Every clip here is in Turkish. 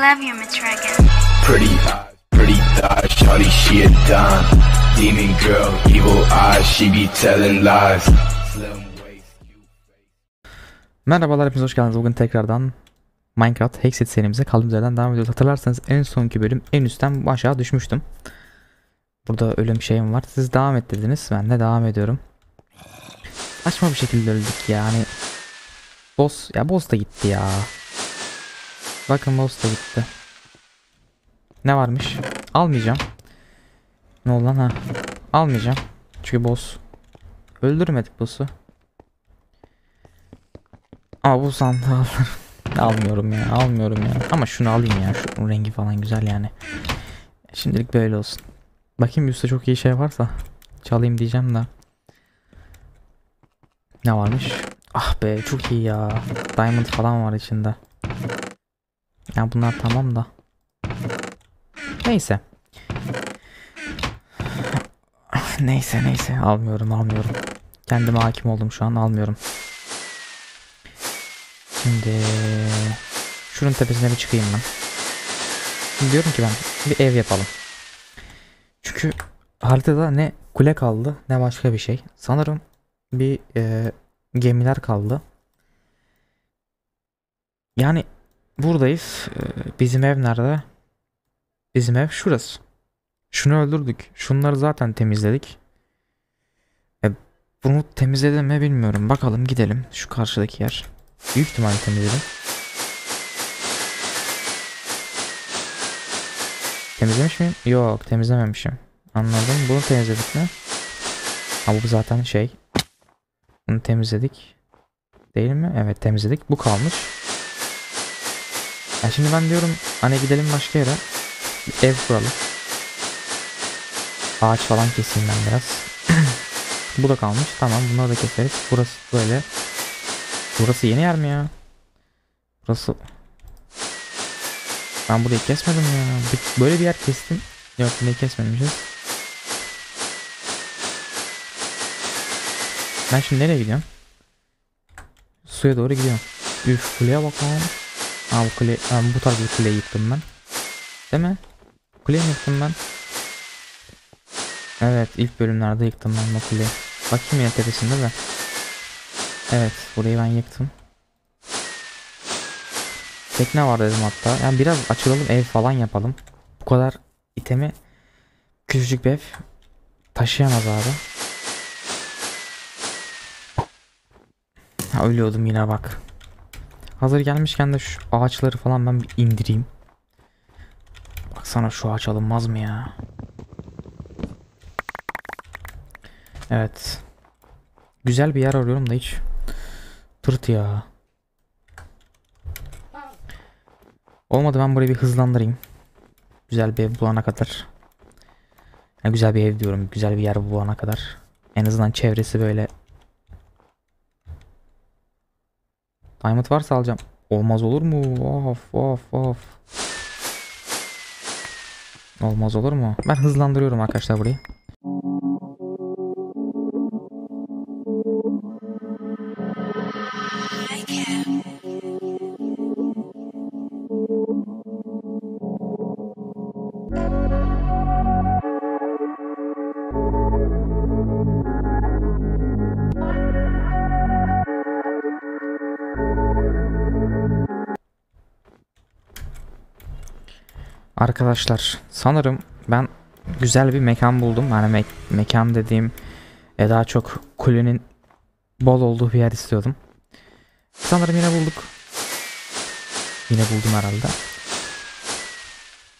love you, Miss Reagan. Pretty eyes, pretty thighs, shawty she a dime. Demon girl, evil eyes, she be telling lies. Slim waist, you Merhabalar hepiniz hoş geldiniz. Bugün tekrardan Minecraft Hexit serimize kaldığımız yerden devam ediyoruz. Hatırlarsanız en sonki bölüm en üstten aşağı düşmüştüm. Burada ölüm şeyim var. Siz devam et dediniz. Ben de devam ediyorum. Saçma bir şekilde öldük yani. Boss ya boss da gitti ya. Bakın boss da gitti. Ne varmış? Almayacağım. Ne oldu lan ha? Almayacağım. Çünkü boss. Öldürmedik boss'u. Ama bu sandığı alırım. almıyorum ya almıyorum ya. Ama şunu alayım ya. Şu rengi falan güzel yani. Şimdilik böyle olsun. Bakayım üstte çok iyi şey varsa. Çalayım diyeceğim de. Ne varmış? Ah be çok iyi ya. Diamond falan var içinde. Ya bunlar tamam da. Neyse. Neyse neyse almıyorum almıyorum. Kendime hakim oldum şu an almıyorum. Şimdi şunun tepesine bir çıkayım ben. Şimdi diyorum ki ben bir ev yapalım. Çünkü haritada ne kule kaldı ne başka bir şey. Sanırım bir e, gemiler kaldı. Yani buradayız. E, bizim ev nerede? Bizim ev şurası. Şunu öldürdük. Şunları zaten temizledik. E, bunu temizledim mi bilmiyorum. Bakalım gidelim. Şu karşıdaki yer. Büyük ihtimalle temizledim. Temizlemiş miyim? Yok temizlememişim. Anladım. Bunu temizledik mi? Ha bu zaten şey. Bunu temizledik. Değil mi? Evet temizledik. Bu kalmış. Ya şimdi ben diyorum hani gidelim başka yere. Bir ev kuralım. Ağaç falan keseyim ben biraz. bu da kalmış. Tamam bunları da keseriz. Burası böyle. Burası yeni yer mi ya? Burası... Ben burayı kesmedim ya. Böyle bir yer kestim. Yok burayı kesmemişiz. Ben şimdi nereye gidiyorum? Suya doğru gidiyorum. Üf kuleye bakalım. Ha bu kule, ha, bu tarz bir kuleyi yıktım ben. Değil mi? Kuleyi mi yıktım ben? Evet ilk bölümlerde yıktım ben bu kuleyi. Bakayım yine tepesinde de. Evet burayı ben yıktım. Tekne var dedim hatta. Yani biraz açılalım ev falan yapalım. Bu kadar itemi küçücük bir ev taşıyamaz abi. Ölüyordum yine bak. Hazır gelmişken de şu ağaçları falan ben bir indireyim. Baksana şu ağaç alınmaz mı ya? Evet. Güzel bir yer arıyorum da hiç tırt ya. Olmadı ben burayı bir hızlandırayım. Güzel bir ev bulana kadar. Yani güzel bir ev diyorum. Güzel bir yer bulana kadar. En azından çevresi böyle. Diamond varsa alacağım. Olmaz olur mu? Of of of. Olmaz olur mu? Ben hızlandırıyorum arkadaşlar burayı. Arkadaşlar sanırım ben güzel bir mekan buldum. Yani me- mekan dediğim e, daha çok kulenin bol olduğu bir yer istiyordum. Sanırım yine bulduk. Yine buldum herhalde.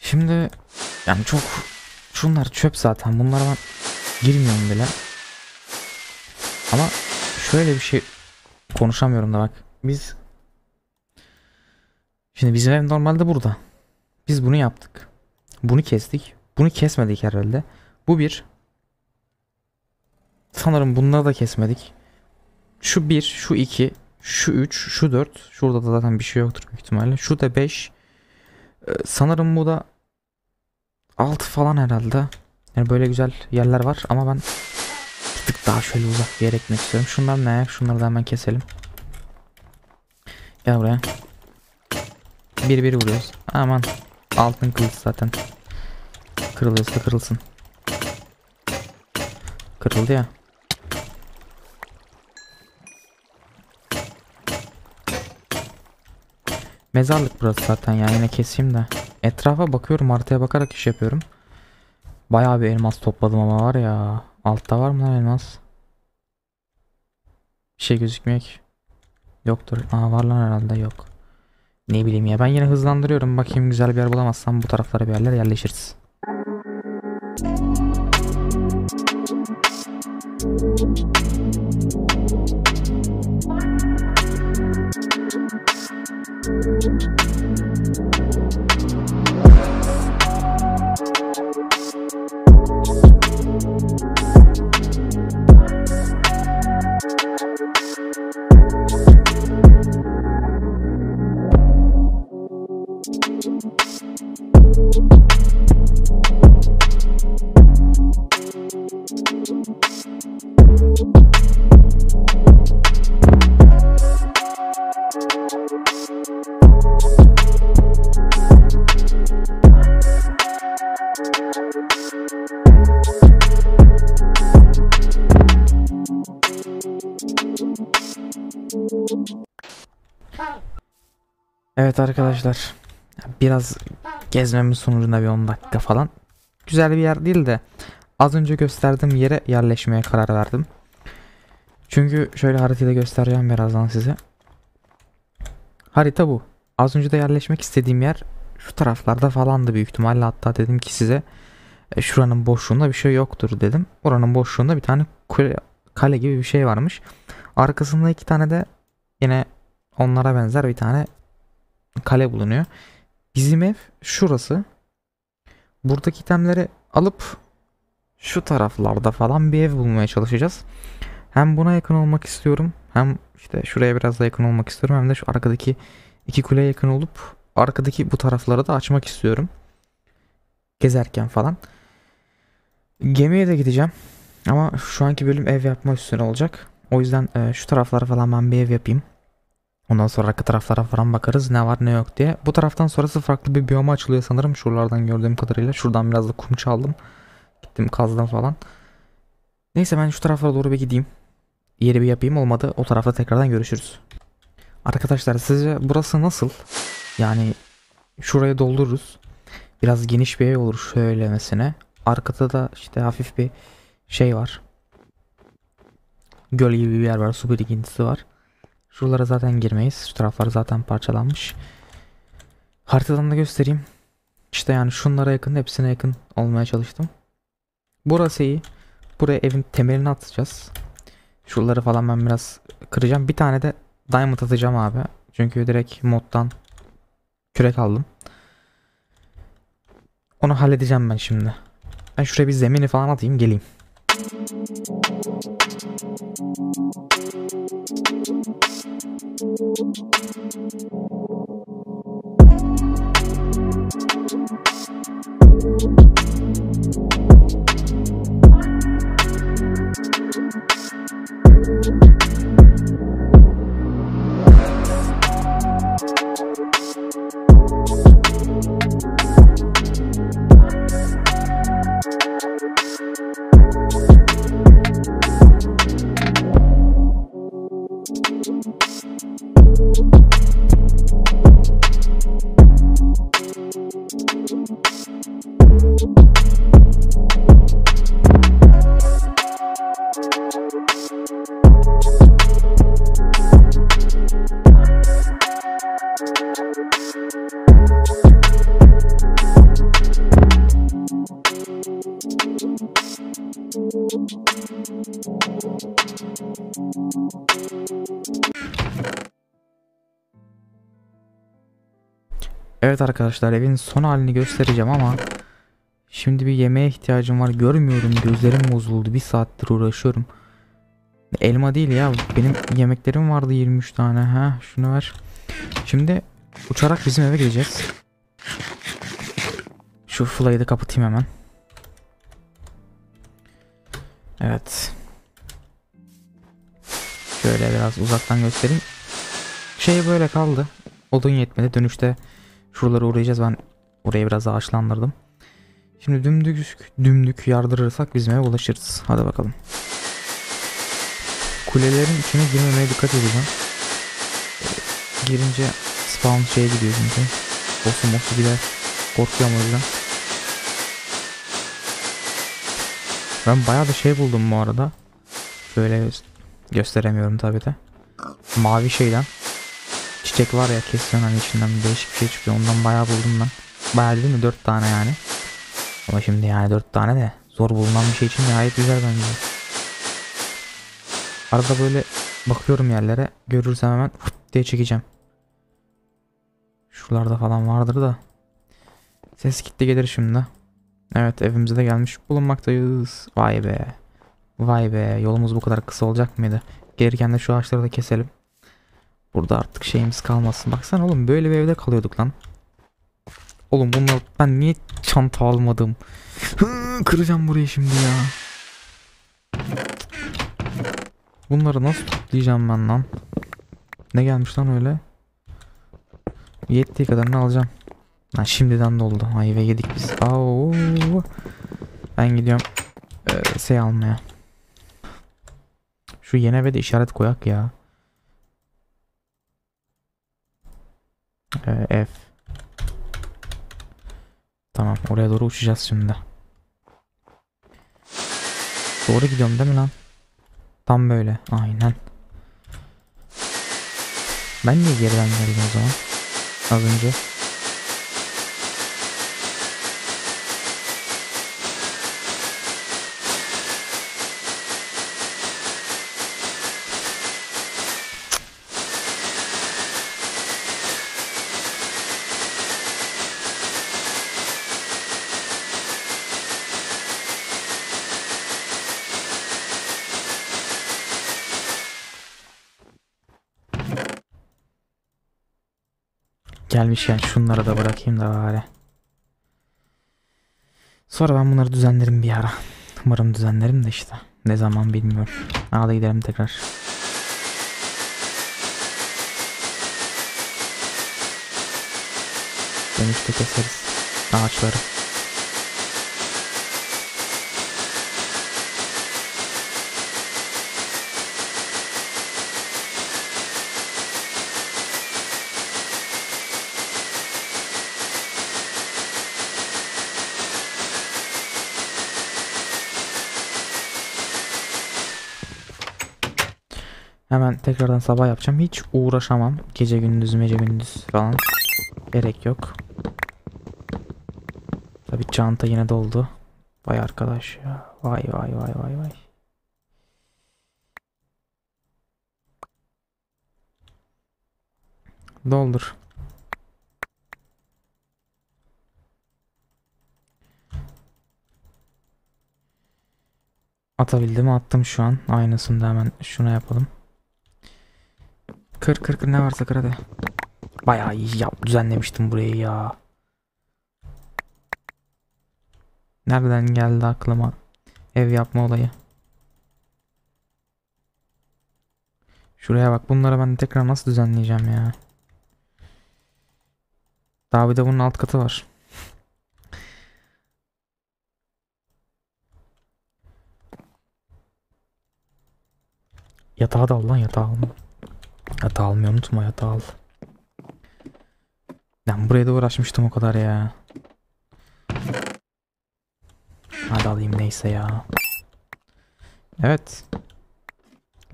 Şimdi yani çok şunlar çöp zaten. Bunlara ben girmiyorum bile. Ama şöyle bir şey konuşamıyorum da bak. Biz Şimdi bizim ev normalde burada. Biz bunu yaptık. Bunu kestik. Bunu kesmedik herhalde. Bu bir. Sanırım bunları da kesmedik. Şu bir, şu iki, şu üç, şu dört. Şurada da zaten bir şey yoktur büyük ihtimalle. Şu da beş. Ee, sanırım bu da altı falan herhalde. Yani böyle güzel yerler var ama ben bir tık daha şöyle uzak bir yere gitmek istiyorum. Şunlar ne? Şunları da hemen keselim. Gel buraya. Bir bir vuruyoruz. Aman altın kılıç zaten. Kırılıyorsa kırılsın. Kırıldı ya. Mezarlık burası zaten ya yine keseyim de. Etrafa bakıyorum haritaya bakarak iş yapıyorum. Bayağı bir elmas topladım ama var ya. Altta var mı lan elmas? Bir şey gözükmüyor ki. Yoktur. Aa var lan herhalde yok. Ne bileyim ya ben yine hızlandırıyorum. Bakayım güzel bir yer bulamazsam bu taraflara bir yerler yerleşiriz. Evet arkadaşlar. Biraz gezmemin sonucunda bir 10 dakika falan. Güzel bir yer değil de az önce gösterdiğim yere yerleşmeye karar verdim. Çünkü şöyle haritayı da göstereceğim birazdan size. Harita bu. Az önce de yerleşmek istediğim yer şu taraflarda falandı büyük ihtimalle. Hatta dedim ki size e, şuranın boşluğunda bir şey yoktur dedim. Oranın boşluğunda bir tane kule, kale gibi bir şey varmış. Arkasında iki tane de yine onlara benzer bir tane kale bulunuyor. Bizim ev şurası. Buradaki itemleri alıp şu taraflarda falan bir ev bulmaya çalışacağız. Hem buna yakın olmak istiyorum. Hem işte şuraya biraz da yakın olmak istiyorum. Hem de şu arkadaki iki kuleye yakın olup arkadaki bu tarafları da açmak istiyorum. Gezerken falan. Gemiye de gideceğim. Ama şu anki bölüm ev yapma üstüne olacak. O yüzden e, şu taraflara falan ben bir ev yapayım. Ondan sonra arka taraflara falan bakarız ne var ne yok diye. Bu taraftan sonrası farklı bir biyoma açılıyor sanırım. Şuralardan gördüğüm kadarıyla. Şuradan biraz da kum çaldım. Gittim kazdım falan. Neyse ben şu taraflara doğru bir gideyim. Yeri bir yapayım olmadı. O tarafta tekrardan görüşürüz. Arkadaşlar sizce burası nasıl? Yani şurayı doldururuz. Biraz geniş bir ev olur şöylemesine. Arkada da işte hafif bir şey var. Göl gibi bir yer var. Su birikintisi var. Şuralara zaten girmeyiz. Şu taraflar zaten parçalanmış. Haritadan da göstereyim. İşte yani şunlara yakın hepsine yakın olmaya çalıştım. Burası iyi. Buraya evin temelini atacağız. Şuraları falan ben biraz kıracağım. Bir tane de diamond atacağım abi. Çünkü direkt moddan kürek aldım. Onu halledeceğim ben şimdi. Ben şuraya bir zemini falan atayım geleyim. Thank Evet arkadaşlar evin son halini göstereceğim ama Şimdi bir yemeğe ihtiyacım var. Görmüyorum gözlerim bozuldu. Bir saattir uğraşıyorum. Elma değil ya benim yemeklerim vardı 23 tane. Ha şunu ver. Şimdi uçarak bizim eve gideceğiz. Şu fly'ı da kapatayım hemen. Evet Şöyle biraz uzaktan göstereyim Şey böyle kaldı Odun yetmedi dönüşte Şuralara uğrayacağız. Ben orayı biraz ağaçlandırdım. Şimdi dümdük dümdük yardırırsak bizim eve ulaşırız. Hadi bakalım. Kulelerin içine girmemeye dikkat edeceğim. Girince spawn şeye gidiyor çünkü. Boss'u mossu gider. Korkuyorum o yüzden. Ben bayağı da şey buldum bu arada. Böyle gö- gösteremiyorum tabi de. Mavi şeyden. Çiçek var ya kesiyorsun hani içinden değişik bir şey çıkıyor. Ondan bayağı buldum ben. Bayağı değil mi? 4 tane yani. Ama şimdi yani 4 tane de zor bulunan bir şey için gayet güzel bence. Arada böyle bakıyorum yerlere. Görürsem hemen diye çekeceğim. Şuralarda falan vardır da. Ses gitti gelir şimdi. Evet evimize de gelmiş bulunmaktayız. Vay be. Vay be yolumuz bu kadar kısa olacak mıydı? Gelirken de şu ağaçları da keselim. Burada artık şeyimiz kalmasın. Baksana oğlum böyle bir evde kalıyorduk lan. Oğlum bunlar ben niye çanta almadım? Hı, kıracağım burayı şimdi ya. Bunları nasıl toplayacağım ben lan? Ne gelmiş lan öyle? Yettiği kadarını alacağım. Lan şimdiden doldu. Ayva yedik biz. Au. Ben gidiyorum. Ee, şey almaya. Şu yeni eve de işaret koyak ya. Ee, F. Tamam oraya doğru uçacağız şimdi. Doğru gidiyorum değil mi lan? Tam böyle. Aynen. Ben niye geriden geldim o zaman? Az önce. Gelmişken şunları da bırakayım da bari. Sonra ben bunları düzenlerim bir ara. Umarım düzenlerim de işte. Ne zaman bilmiyorum. Hadi gidelim tekrar. Dönüşte keseriz ağaçları. Hemen tekrardan sabah yapacağım. Hiç uğraşamam. Gece gündüz mece gündüz falan. Gerek yok. Tabi çanta yine doldu. Vay arkadaş ya. Vay vay vay vay vay. Doldur. Atabildim attım şu an. Aynısını da hemen şuna yapalım. Kır kır kır ne varsa kır hadi. Bayağı iyi yap düzenlemiştim burayı ya. Nereden geldi aklıma ev yapma olayı? Şuraya bak bunları ben tekrar nasıl düzenleyeceğim ya? Daha bir de bunun alt katı var. Yatağı da al lan yatağı. Yatağı almayı unutma yatağı al. Ben buraya da uğraşmıştım o kadar ya. Hadi alayım neyse ya. Evet.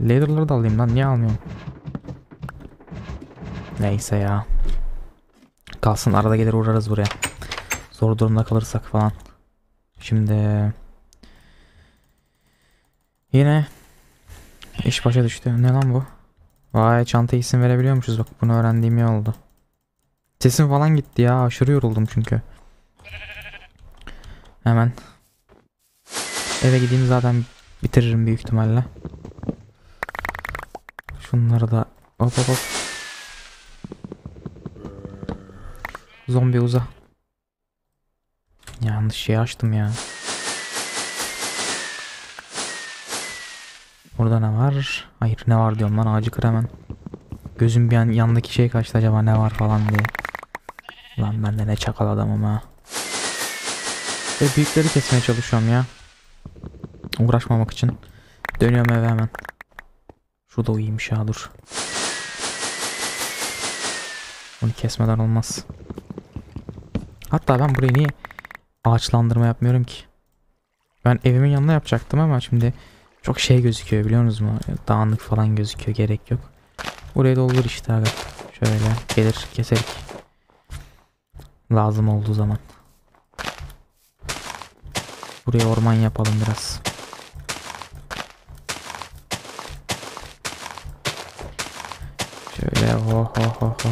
Leader'ları da alayım lan niye almıyorum? Neyse ya. Kalsın arada gelir uğrarız buraya. Zor durumda kalırsak falan. Şimdi yine iş başa düştü. Ne lan bu? Vay çanta isim verebiliyormuşuz bak bunu öğrendiğim iyi oldu. Sesim falan gitti ya aşırı yoruldum çünkü. Hemen. Eve gideyim zaten bitiririm büyük ihtimalle. Şunları da hop hop hop. Zombi uza. Yanlış şey açtım ya. Burada ne var? Hayır ne var diyorum lan ağacı kır hemen. Gözüm bir an yandaki şey kaçtı acaba ne var falan diye. Lan ben de ne çakal adamım ha. Ve büyükleri kesmeye çalışıyorum ya. Uğraşmamak için. Dönüyorum eve hemen. Şu da iyiymiş ya dur. Bunu kesmeden olmaz. Hatta ben burayı niye ağaçlandırma yapmıyorum ki? Ben evimin yanına yapacaktım ama şimdi çok şey gözüküyor biliyor musunuz mu? Dağınık falan gözüküyor gerek yok. Buraya da olur işte abi. Şöyle gelir keserik. Lazım olduğu zaman. Buraya orman yapalım biraz. Şöyle ho ho ho ho.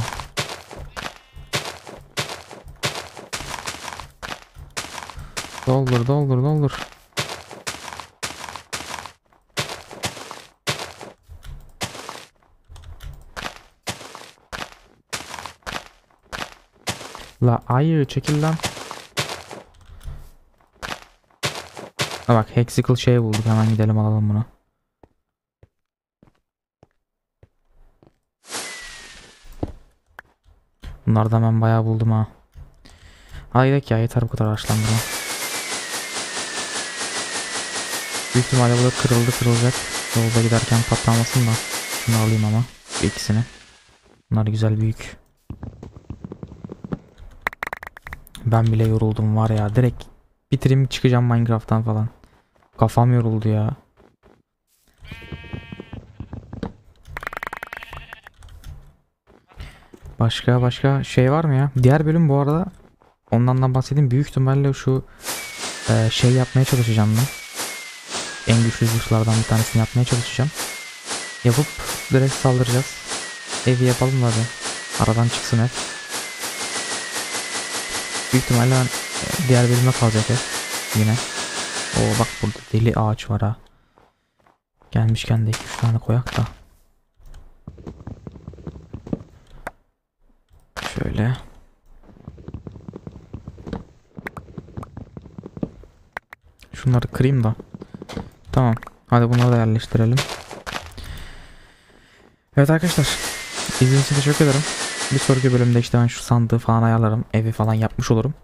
Doldur doldur doldur. La ayı çekil lan. Ha bak Hexical şey bulduk hemen gidelim alalım bunu. Bunlardan ben bayağı buldum ha. Hadi gidelim ya yeter bu kadar ağaçlandırma. Büyük ihtimalle bu da kırıldı kırılacak. Yolda giderken patlamasın da. Şunu alayım ama. ikisini. Bunlar güzel büyük. Ben bile yoruldum var ya. Direkt bitireyim çıkacağım Minecraft'tan falan. Kafam yoruldu ya. Başka başka şey var mı ya? Diğer bölüm bu arada ondan da bahsedeyim. Büyük ihtimalle şu e, şey yapmaya çalışacağım ben. En güçlü zırhlardan bir tanesini yapmaya çalışacağım. Yapıp direkt saldıracağız. Evi yapalım da. Aradan çıksın ev. Büyük ihtimalle ben e, diğer bölüme kalacak ev. Yine. Oo bak burada deli ağaç var ha. Gelmişken de 2-3 tane koyak da. Şöyle. Şunları kırayım da. Tamam. Hadi bunları da yerleştirelim. Evet arkadaşlar. İzlediğiniz için teşekkür ederim. Bir sonraki bölümde işte ben şu sandığı falan ayarlarım. Evi falan yapmış olurum.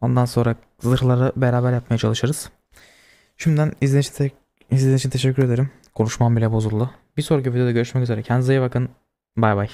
Ondan sonra zırhları beraber yapmaya çalışırız. Şimdiden izlediğiniz için, teşekkür ederim. Konuşmam bile bozuldu. Bir sonraki videoda görüşmek üzere. Kendinize iyi bakın. Bay bay.